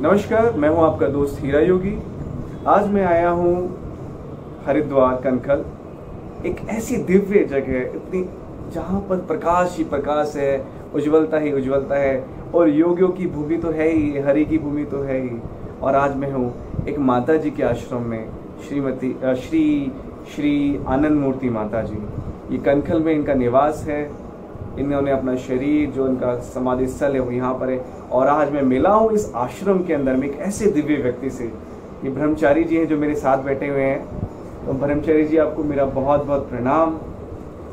नमस्कार, मैं हूँ आपका दोस्त हीरा योगी। आज मैं आया हूँ हरिद्वार कनखल। एक ऐसी दिव्य जगह, इतनी जहाँ पर प्रकाश ही प्रकाश है, उज्ज्वलता ही उज्ज्वलता है, और योगियों की भूमि तो है ही, हरि की भूमि तो है ही। और आज मैं हूँ एक माता जी के आश्रम में, श्रीमती श्री श्री आनंद मूर्ति माता जी ये कनखल में इनका निवास है। इन्होंने अपना शरीर, जो इनका समाधि स्थल है, वो यहाँ पर है। और आज मैं मिला हूँ इस आश्रम के अंदर में एक ऐसे दिव्य व्यक्ति से ये ब्रह्मचारी जी हैं जो मेरे साथ बैठे हुए हैं। तो ब्रह्मचारी जी, आपको मेरा बहुत बहुत प्रणाम।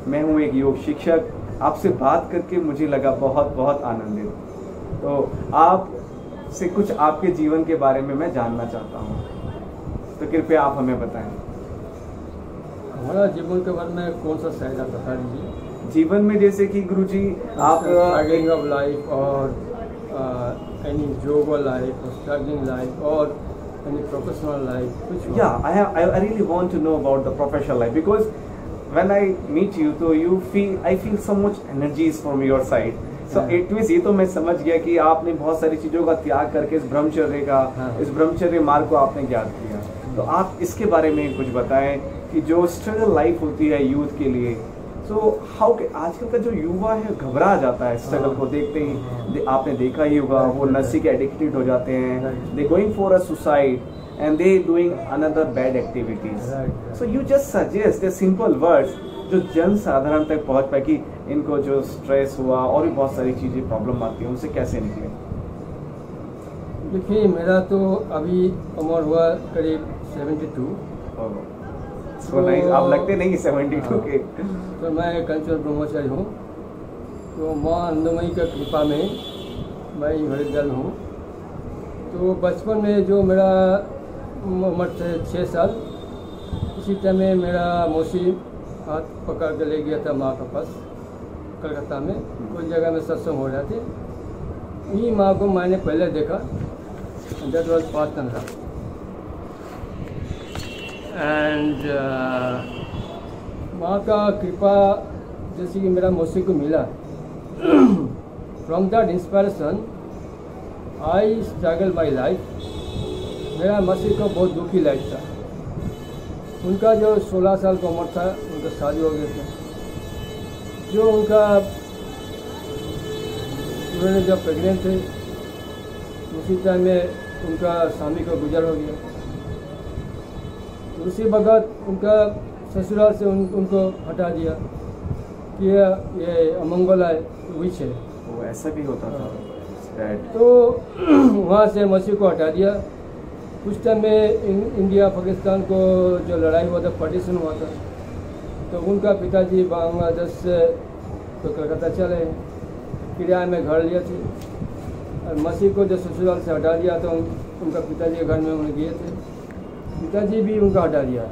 मैं हूँ एक योग शिक्षक। आपसे बात करके मुझे लगा बहुत बहुत आनंदित। तो आप से कुछ आपके जीवन के बारे में मैं जानना चाहता हूँ। तो कृपया आप हमें बताएँ। हमारा जीवन के बारे में कौन सा बता दीजिए जीवन में जैसे कि गुरुजी आप स्ट्रगलिंग ऑफ़ लाइफ और एनी जॉब लाइफ और स्ट्रगलिंग लाइफ और एनी प्रोफेशनल लाइफ कुछ yeah I have I, really want to know about the professional life because when I meet you so you feel I feel so much energies from your side so हाँ। it ये तो मैं समझ गया कि आपने बहुत सारी चीज़ों का त्याग करके इस ब्रह्मचर्य का हाँ। इस ब्रह्मचर्य मार्ग को आपने ज्ञात किया तो आप इसके बारे में कुछ बताएँ कि जो स्ट्रगल लाइफ होती है यूथ के लिए सो हाउ के आजकल का जो युवा है घबरा जाता है स्ट्रगल हाँ। को देखते ही। हाँ। दे- आपने देखा ही होगा वो नशे के एडिक्टेड हो जाते हैं। They going for a suicide doing another bad activities. Right, right. so you just suggest the simple words जो जन साधारण तक पहुँच पाए कि इनको जो स्ट्रेस हुआ और भी बहुत सारी चीज़ें प्रॉब्लम आती है उनसे कैसे निकले? देखिए मेरा तो अभी उम्र हुआ करीब 72 सो नाइस आप लगते नहीं 72 के। तो मैं कंचन ब्रह्मचारी हूँ। तो माँ आनंदमयी का कृपा में मैं हरिदल हूँ। तो बचपन में जो मेरा उम्र थे छः साल उसी टाइम में मेरा मौसी हाथ पकड़ के ले गया था माँ के पास कलकत्ता में। कोई जगह में सत्संग हो रहा थे। उन्हीं माँ को मैंने पहले देखा। वॉज़ पाँच तनरा एंड माँ का कृपा जैसे कि मेरा मौसी को मिला। From that inspiration I struggle my life मेरा मसीह को बहुत दुखी लाइफ था। उनका जो 16 साल का उम्र था, उनका शादी हो गया था। जो उनका, उन्होंने जब प्रेग्नेंट थे, उसी टाइम में उनका स्वामी का गुजर हो गया। उसी वक्त उनका ससुराल से उन, उनको हटा दिया कि ये ये अमंगल है विच है वो ऐसा भी होता था। तो वहाँ से मसीह को हटा दिया। उस टाइम में इंडिया पाकिस्तान को जो लड़ाई हुआ था पार्टीशन हुआ था तो उनका पिताजी बांग्लादेश से तो कलकत्ता चले। किराए में घर लिया थे। और मसीह को जो ससुराल से हटा दिया तो उन, उनका पिताजी के घर में उन्हें गए थे। पिताजी भी उनका हटा दिया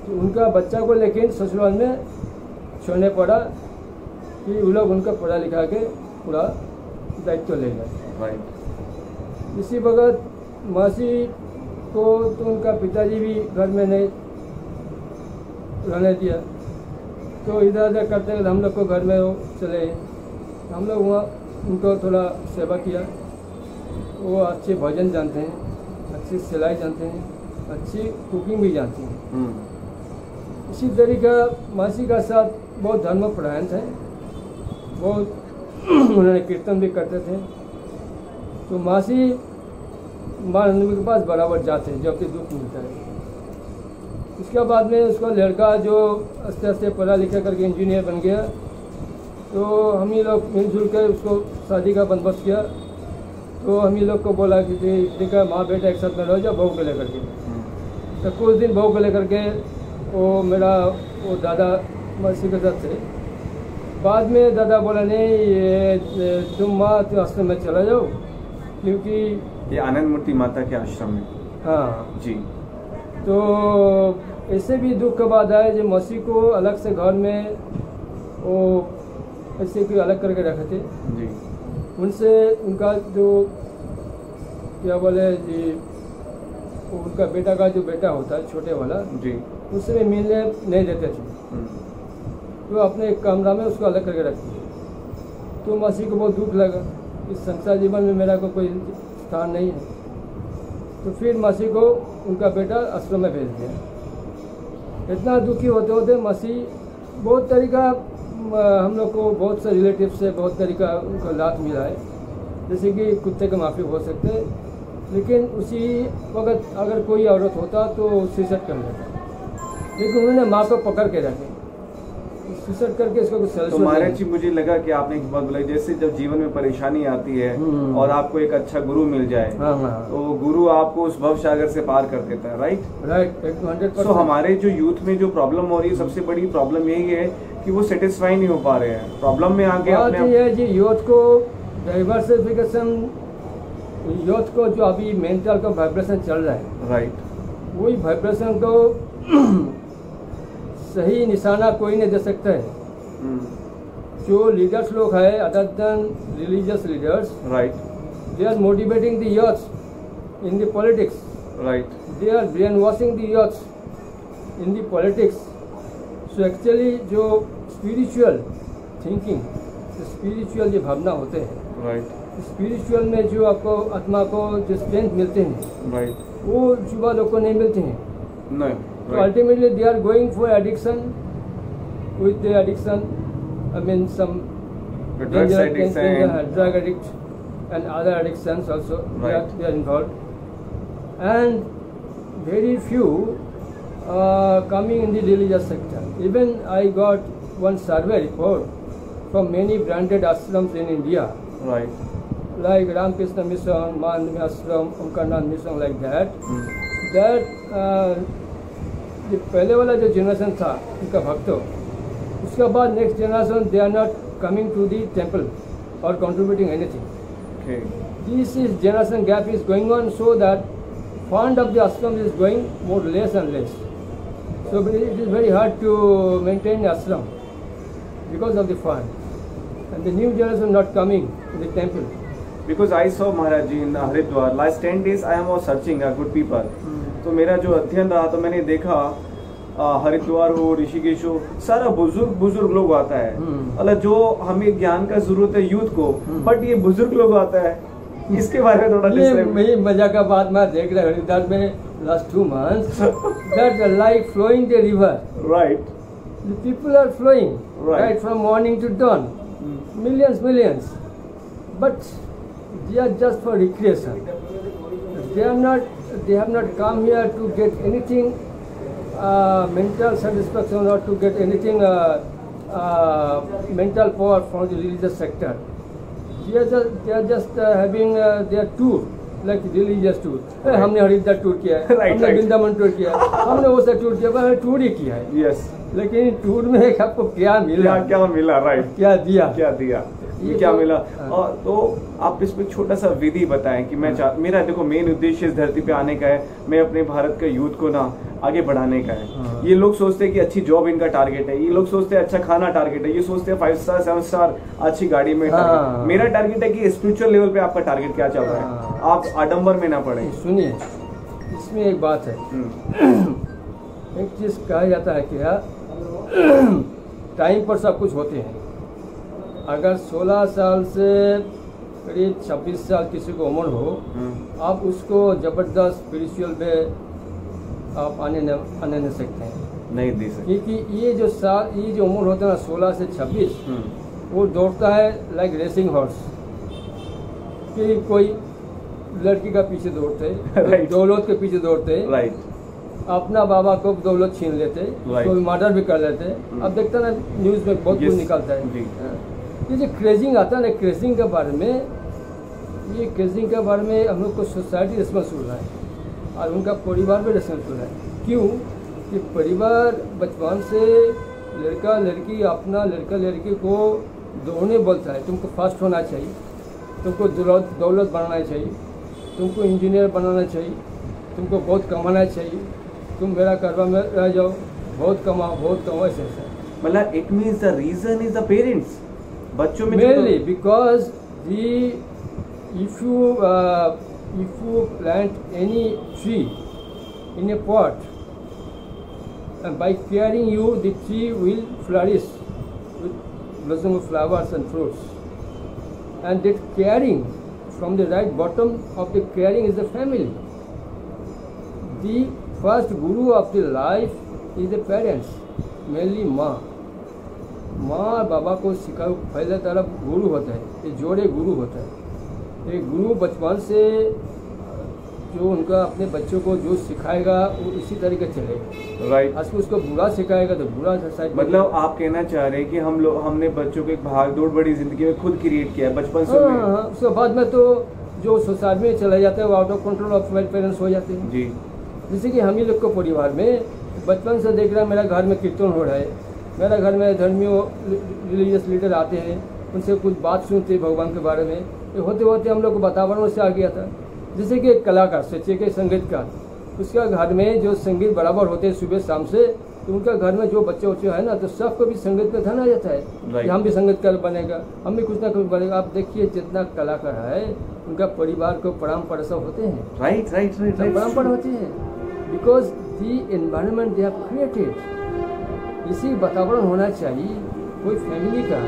तो उनका बच्चा को लेकिन ससुराल में छोड़ने पड़ा कि वो लोग उनका पढ़ा लिखा के पूरा दायित्व ले गए। Right. इसी वक्त मासी को तो उनका पिताजी भी घर में नहीं रहने दिया। तो इधर उधर करते हुए हम लोग को घर में चले हम लोग वहाँ उनको थोड़ा सेवा किया। वो अच्छे भजन जानते हैं। अच्छी सिलाई जानते हैं अच्छी कुकिंग भी जानते हैं। हम्म। इसी तरीका मासी का साथ बहुत धर्म परायण थे। बहुत उन्होंने कीर्तन भी करते थे। तो मासी माँ नंदमी के पास बराबर जाते हैं जबकि दुख मिलता है। उसके बाद में उसका लड़का जो आस्ते आस्ते पढ़ा लिखा करके इंजीनियर बन गया तो हम ही लोग मिलजुल कर उसको शादी का बंदोबस्त किया। तो हम ही लोग को बोला कि है माँ बेटा एक साथ में रह जाओ बहू को लेकर के। हम्म। तो कुछ दिन बहू को लेकर के वो मेरा वो दादा मसीह के साथ थे। बाद में दादा बोला नहीं ये तुम माँ तो आश्रम में चला जाओ क्योंकि ये आनंद मूर्ति माता के आश्रम में। हाँ। जी। तो ऐसे भी दुख का बात आए जो मसीह को अलग से घर में वो ऐसे कोई अलग करके रखे थे जी। उनसे उनका जो क्या बोले जी उनका बेटा का जो बेटा होता है छोटे वाला जी। उससे भी मिलने नहीं देते थे। हम्म। तो अपने एक कमरा में उसको अलग करके रखते थे। तो मसीह को बहुत दुख लगा इस संसार जीवन में मेरा को कोई स्थान नहीं है। तो फिर मसीह को उनका बेटा आश्रम में भेज दिया। इतना दुखी होते होते मसीह बहुत तरीका हम लोग को बहुत से रिलेटिव से बहुत तरीका उनको लात मिला है। जैसे कि कुत्ते के माफ़ी हो सकते हैं लेकिन उसी वक्त अगर कोई औरत होता तो सुसाइड कर लेता। लेकिन उन्होंने माँ को पकड़ के रखे सुसाइड करके इसका कुछ तो महाराज जी मुझे लगा कि आपने एक बात बोलाई जैसे जब जीवन में परेशानी आती है हम्म। और आपको एक अच्छा गुरु मिल जाए हाँ हाँ। तो गुरु आपको उस भव सागर से पार कर देता है राइट राइट एक हंड्रेड सो हमारे जो यूथ में जो प्रॉब्लम हो रही है सबसे बड़ी प्रॉब्लम यही है कि वो सेटिस्फाई नहीं हो पा रहे हैं। प्रॉब्लम में आगे अपने ये जी यूथ को डाइवर्सिफिकेशन यूथ को जो अभी मेंटल का वाइब्रेशन चल रहा है राइट वही वाइब्रेशन को सही निशाना कोई नहीं दे सकता है। जो लीडर्स लोग हैं other than religious leaders right they are motivating the youth in the politics. Right they are brainwashing the youth in the politics. So actually जो स्पिरिचुअल थिंकिंग स्पिरिचुअल जो भावना होते हैं राइट स्पिरिचुअल में जो आपको आत्मा को जो स्ट्रेंथ मिलते हैं वो युवा लोग को नहीं मिलते हैं। Ultimately they are going for addiction with addiction I mean some very few coming in the sector even I got one survey report from many branded ashrams in India like Ramakrishna Mission, Manvi Ashram, Omkarnath Mission, like that. Hmm. That uh, जो पहले वाला जो generation था उनका भक्तों उसके बाद next generation they are not coming to the temple और contributing anything. Okay This is generation gap is going on so that fund of the ashram is going more less and less. So it is very hard to maintain ashram because of the fund. And the new generation not coming to the temple. Because I saw Maharaj ji in Haridwar last ten days I am all searching good people तो मेरा जो अध्ययन रहा तो मैंने देखा हरिद्वार हो ऋषिकेश हो सारा बुज़ुर्ग बुज़ुर्ग लोग आता है। हम्म। मतलब जो हमें ज्ञान का ज़रूरत है यूथ को। बट ये बुज़ुर्ग लोग आता है। इसके बारे में थोड़ा मेरी मज़ा का बात मैं देख रहा हरिद्वार में last two months that like flowing the river right people are flowing Right. Right from morning to dawn. Millions millions. But they are just for recreation they are not they have not come here to get anything uh, mental satisfaction or to get anything uh, uh, mental power from the religious sector they are just they are just uh, having uh, their tour like religious tour hey, Right. हमने Haridwar tour किया है Right, हमने right. Vrindavan tour किया है हमने वो सब tour किया है टूर ही किया है यस लेकिन टूर में एक आपको क्या मिला क्या क्या मिला राइट क्या दिया क्या दिया ये क्या मिला हाँ। और तो आप इसमें छोटा सा विधि बताएँ कि मैं चाह मेरा देखो मेन उद्देश्य इस धरती पे आने का है मैं अपने भारत के यूथ को ना आगे बढ़ाने का है हाँ। ये लोग सोचते हैं कि अच्छी जॉब इनका टारगेट है ये लोग सोचते हैं अच्छा खाना टारगेट है ये सोचते हैं फाइव स्टार सेवन स्टार अच्छी गाड़ी में हाँ। target। मेरा टारगेट है कि स्पिरिचुअल लेवल पे आपका टारगेट क्या चल रहा है हाँ। आप आडम्बर में ना पड़े सुनिए इसमें एक बात है हम्म, एक चीज़ कहा जाता है क्या टाइम पर सब कुछ होते हैं अगर 16 साल से करीब 26 साल किसी को उम्र हो हम्म, आप उसको ज़बरदस्त स्पिरिचुअल में आप आने न आने नहीं सकते हैं। नहीं दे सकते। क्योंकि ये जो साल ये जो उम्र होता है ना 16 से 26 हम्म, वो दौड़ता है लाइक रेसिंग हॉर्स कि कोई लड़की का पीछे दौड़ते दौलत के पीछे दौड़ते राइट अपना बाबा को दौलत छीन लेते Right. कोई मर्डर भी कर लेते. अब देखता ना न्यूज़ में बहुत कुछ निकलता है। हाँ। ये जो क्रेजिंग आता है ना क्रेजिंग के बारे में, ये क्रेजिंग के बारे में हम लोग को सोसाइटी रिस्पॉन्सिबल है। और उनका परिवार भी रिस्पॉन्सिबल है। क्यों? कि परिवार बचपन से लड़का लड़की अपना लड़का लड़की को दौड़ने बोलता है। तुमको फास्ट होना चाहिए। तुमको दौलत दौलत बनाना चाहिए। तुमको इंजीनियर बनाना चाहिए। तुमको बहुत कमाना चाहिए। तुम मेरा करवा में रह जाओ। बहुत कमाओ बहुत कमाओ, ऐसे ऐसे। मतलब it means the reason is the parents बच्चों में mainly because the if you uh, if you plant any tree in a pot and by caring you the tree will flourish with blossom of flowers and fruits and that caring from the right bottom of the caring is the family. The first guru of the life is the parents, mainly माँ माँ बाबा को सिखा पहले तरफ़ गुरु होता है ये जोड़े गुरु होता है। ये गुरु बचपन से जो उनका अपने बच्चों को जो सिखाएगा वो इसी तरीके चलेगा राइट आज उसको बुरा सिखाएगा तो बुरा साइड मतलब आप कहना चाह रहे हैं कि हम लोग हमने बच्चों को एक भाग दौड़ बड़ी ज़िंदगी में खुद क्रिएट किया है बचपन से हाँ हाँ उसके बाद में तो जो सोसाइटी में चला जाता है वो आउट ऑफ़ कंट्रोल ऑफ़ मेरे पेरेंट्स हो जाते हैं। जी। जैसे कि हम ही लोग को परिवार में बचपन से देख रहा है मेरा घर में कीर्तन हो रहा है। मेरा घर में धर्मियों रिलीजियस लीडर आते हैं उनसे कुछ बात सुनते हैं भगवान के बारे में। ये होते होते हम लोग को वातावरण से आ गया था जैसे कि एक कलाकार सोचिए कि संगीतकार। उसका घर में जो संगीत बराबर होते हैं सुबह शाम से तो उनका घर में जो बच्चे उच्चे है ना तो सबको भी संगीत में धन आ जाता है। कि हम भी संगीत संगीतकार बनेगा हम भी कुछ ना कुछ बनेगा। आप देखिए जितना कलाकार है उनका परिवार को परम्परा सब होते हैं। राइट राइट राइट परम्परा होती है। Because the environment they have created इसी वातावरण होना चाहिए। कोई फैमिली का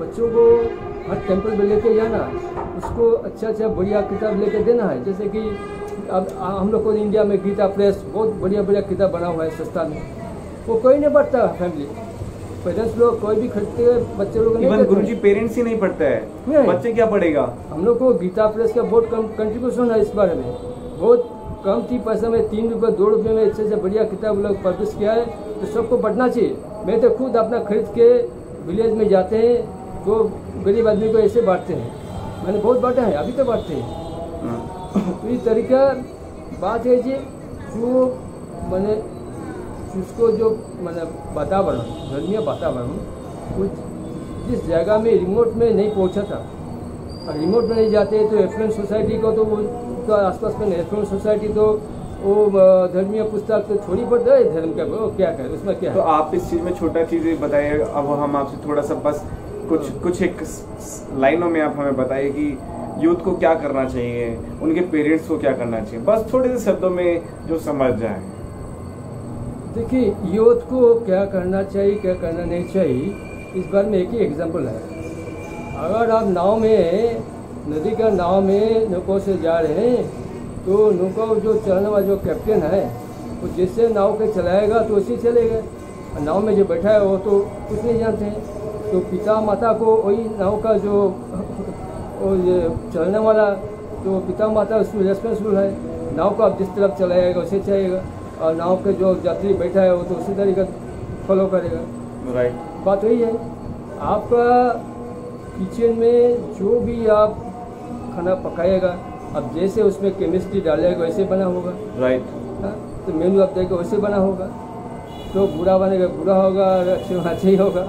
बच्चों को हर टेंपल में लेके जाना उसको अच्छा अच्छा बढ़िया किताब लेके देना है। जैसे कि अब हम लोग को इंडिया में गीता प्रेस बहुत बढ़िया बढ़िया किताब बना हुआ है सस्ता में। वो कोई नहीं पढ़ता फैमिली पेरेंट्स लोग कोई भी खरीदते हैं, बच्चे लोग नहीं इवन देते। गुरुजी पेरेंट्स ही नहीं पढ़ते हैं। बच्चे क्या पढ़ेगा? हम लोग को गीता प्रेस का बहुत कम कंट्रीब्यूशन है इस बारे में। बहुत कम थी पैसा में तीन रुपये दो रुपये में अच्छे से बढ़िया किताब लोग पब्लिश किया है। तो सबको पढ़ना चाहिए। मैं तो खुद अपना खरीद के विलेज में जाते हैं तो गरीब आदमी को ऐसे बांटते हैं। मैंने बहुत बांटा है अभी तो बांटते हैं। हाँ। तो ये तरीका बात है जी जो मैंने जिसको जो मैंने वातावरण धर्मीय वातावरण कुछ जिस जगह में रिमोट में नहीं पहुँचा था और रिमोट में नहीं जाते तो एफ्लुएंट सोसाइटी को तो वो तो आसपास में एफ्लुएंट सोसाइटी तो वो धर्मीय पुस्तक तो छोड़ी पड़ता है धर्म का वो क्या करे उसमें क्या? तो आप इस चीज़ में छोटा चीज़ बताइए अब हम आपसे थोड़ा सा बस कुछ कुछ एक लाइनों में आप हमें बताइए कि यूथ को क्या करना चाहिए उनके पेरेंट्स को क्या करना चाहिए बस थोड़े से शब्दों में जो समझ जाए। देखिए यूथ को क्या करना चाहिए क्या करना नहीं चाहिए इस बार में एक ही एग्ज़ाम्पल है। अगर आप नाव में नदी का नाव में नौकों से जा रहे हैं तो नौका जो चलाने वाला जो कैप्टन है वो तो जैसे नाव के चलाएगा तो उसी चलेगा। और नाव में जो बैठा है वो तो कुछ नहीं जानते हैं। तो पिता माता को वही नाव का जो ये चलने वाला तो पिता माता उसमें रेस्पॉन्सिबल है। नाव को आप जिस तरफ़ चलाएगा उसे चलेगा और नाव के जो यात्री बैठा है वो तो उसी तरीके फॉलो करेगा। राइट बात वही है आपका किचन में जो भी आप खाना पकाएगा अब जैसे उसमें केमिस्ट्री डालेगा वैसे बना होगा। राइट हाँ? तो मेनू आप देखेगा वैसे बना होगा। तो बुरा बनेगा बुरा होगा और अच्छे अच्छा ही होगा।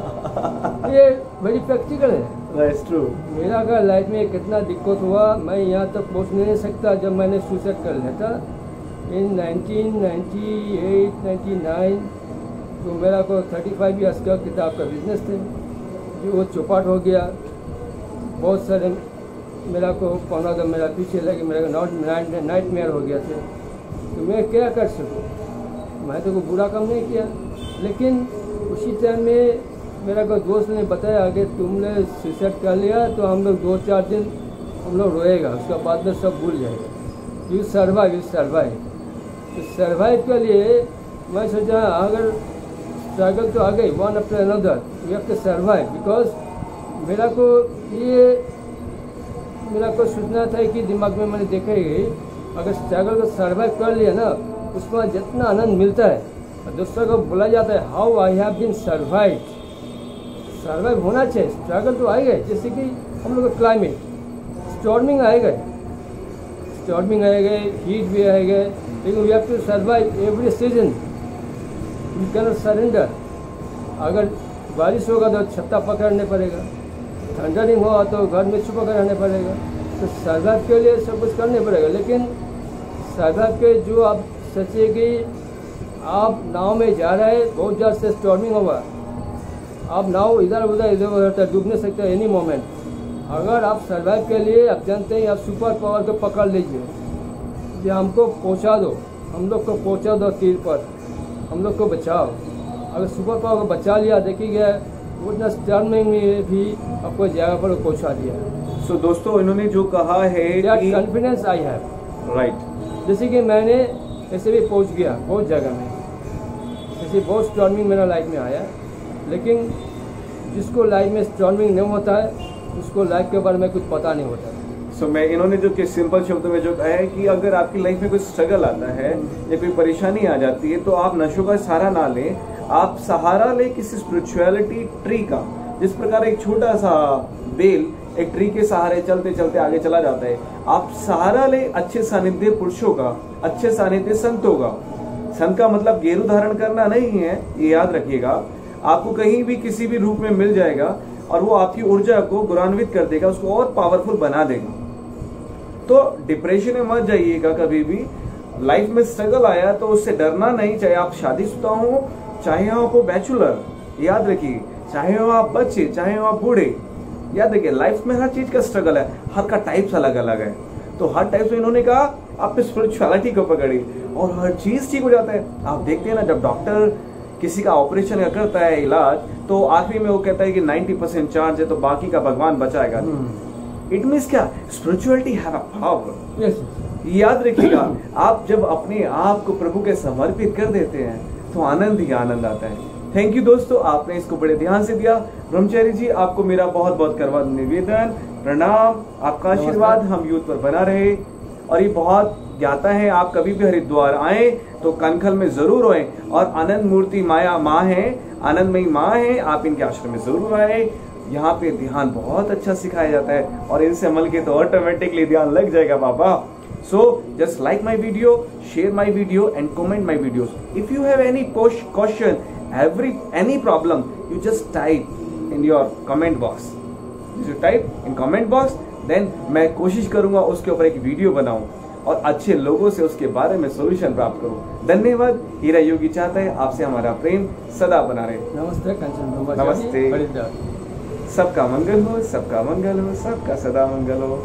ये वेरी प्रैक्टिकल है। ट्रू मेरा अगर लाइफ में कितना दिक्कत हुआ मैं यहाँ तक पहुँच नहीं सकता जब मैंने सुसाइड कर लिया था। इन 1998 99 तो मेरा को 35 ईयर्स का किताब का बिज़नेस थे। जो वो चौपाट हो गया। बहुत सारे मेरा को पौना दम मेरा पीछे लगे मेरा नॉट नाइट नाइट मेयर हो गया थे। तो मैं क्या कर सकूँ? मैं तो कोई बुरा काम नहीं किया। लेकिन उसी टाइम में मेरा कोई दोस्त ने बताया कि तुमने सुसाइड कर लिया तो हम लोग दो चार दिन हम लोग रोएगा। उसके बाद में सब भूल जाएगा। यू सर्वाइव यू सर्वाइव तो सर्वाइव के लिए मैं सोचा, अगर स्ट्रगल तो आ गई one after another we have to survive because मेरा को ये मेरा कोई सोचना था कि दिमाग में मैंने देखा ही अगर स्ट्रगल को सर्वाइव कर लिया ना, उसमें जितना आनंद मिलता है दूसरों को बोला जाता है how I have been survive survive होना चाहिए स्ट्रगल तो आएगा, जैसे कि हम लोग का क्लाइमेट स्टॉर्मिंग आएगा। स्टॉर्मिंग आएगा हीट भी आएगा, लेकिन we have to survive every season you can surrender अगर बारिश होगा तो छत्ता पकड़ने पड़ेगा। थंडरिंग हुआ तो घर में छुपा कर रहने पड़ेगा। तो सर्वाइव के लिए सब कुछ करने पड़ेगा। लेकिन सर्वाइव के जो आप सोचिए कि आप नाव में जा रहे हैं, बहुत ज़्यादा से स्टॉर्मिंग होगा। आप नाव इधर उधर इधर उधर तक डूब नहीं सकते एनी मोमेंट अगर आप सर्वाइव के लिए, आप जानते हैं, आप सुपर पावर को पकड़ लीजिए। कि हमको पहुँचा दो। हम लोग को पहुँचा दो तीर पर। हम लोग को बचाओ। अगर सुपर पावर को बचा लिया देखिए उतना स्टर्मिंग में भी आपको जगह पर पहुँचा दिया। सो so, दोस्तों इन्होंने जो कहा है कॉन्फिडेंस आई हैव राइट जैसे कि मैंने ऐसे भी पहुँच गया बहुत जगह में। जैसे बहुत स्टॉर्मिंग मेरा लाइफ में आया। लेकिन जिसको लाइफ में स्टॉर्मिंग नहीं होता है उसको लाइफ के बारे में कुछ पता नहीं होता। सो so, मैं इन्होंने जो कि सिंपल शब्दों में जो कहा है कि अगर आपकी लाइफ में कोई स्ट्रगल आता है या कोई परेशानी आ जाती है तो आप नशों का सहारा ना लें। आप सहारा ले किसी स्पिरिचुअलिटी ट्री का, जिस प्रकार एक छोटा सा बेल एक ट्री के सहारे चलते चलते आगे चला जाता है। आप सहारा लें अच्छे सानिध्य पुरुषों का, अच्छे सानिध्य संतों का। संत का मतलब गेरु धारण करना नहीं है, ये याद रखिएगा। आपको कहीं भी किसी भी रूप में मिल जाएगा और वो आपकी ऊर्जा को गुरान्वित कर देगा, उसको और पावरफुल बना देगा। तो डिप्रेशन में मत जाइएगा कभी भी। लाइफ में स्ट्रगल आया तो उससे डरना नहीं, चाहे आप शादीशुदा हो चाहे आप बैचुलर याद रखिए चाहे हो आप बच्चे चाहे हो आप बूढ़े याद रखिए लाइफ में हर चीज़ का स्ट्रगल है हर का टाइप्स अलग अलग है। तो हर टाइप से इन्होंने कहा आप स्पिरिचुअलिटी को पकड़ी और हर चीज़ ठीक हो जाता है। आप देखते हैं ना जब डॉक्टर किसी का ऑपरेशन करता है इलाज तो आखिरी में वो कहता है कि 90 परसेंट चार्ज है तो बाकी का भगवान बचाएगा इट मीन्स क्या? स्पिरिचुअलिटी हैव अ पावर याद रखिएगा आप जब अपने आप को प्रभु के समर्पित कर देते हैं तो आनंद ही आनंद आता है। थैंक यू दोस्तों आपने इसको बड़े ध्यान से दिया। ब्रह्मचारी जी आपको मेरा बहुत बहुत करवा निवेदन प्रणाम। आपका आशीर्वाद हम यूथ पर बना रहे। और ये बहुत ज्ञाता है आप कभी भी हरिद्वार आए तो कनखल में ज़रूर आए और आनंद मूर्ति माया माँ है आनंदमयी माँ है आप इनके आश्रम में ज़रूर आए। यहाँ पे ध्यान बहुत अच्छा सिखाया जाता है। और इनसे अमल के तो ऑटोमेटिकली ध्यान लग जाएगा बाबा। So just like my video share my video and comment my videos if you have any question every any problem you just type in your comment box you type in comment box then मैं कोशिश करूँगा उसके ऊपर एक video बनाऊँ और अच्छे लोगों से उसके बारे में सोल्यूशन प्राप्त करूँ धन्यवाद हीरा योगी चाहता है आपसे हमारा प्रेम सदा बना रहे नमस्ते कंचन नमस्ते। सबका मंगल हो सबका मंगल हो सबका सदा मंगल हो